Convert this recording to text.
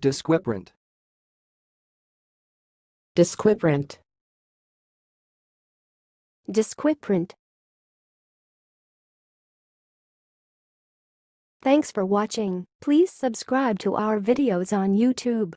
Disquiprant. Disquiprant. Disquiprant. Thanks for watching. Please subscribe to our videos on YouTube.